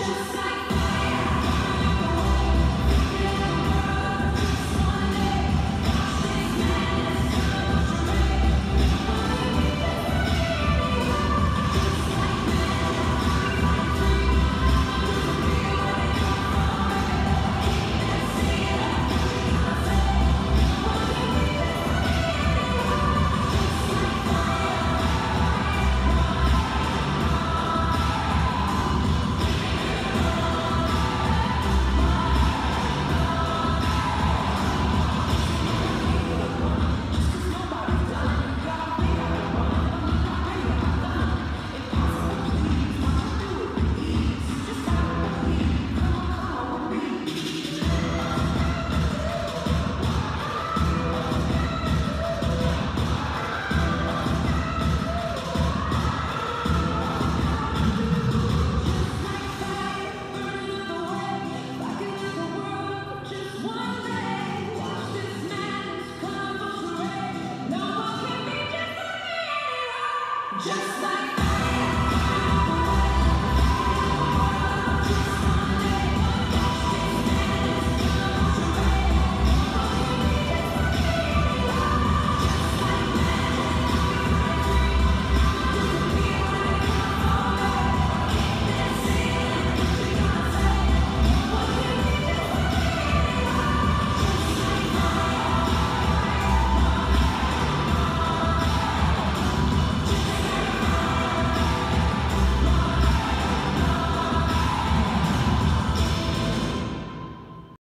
Just Just like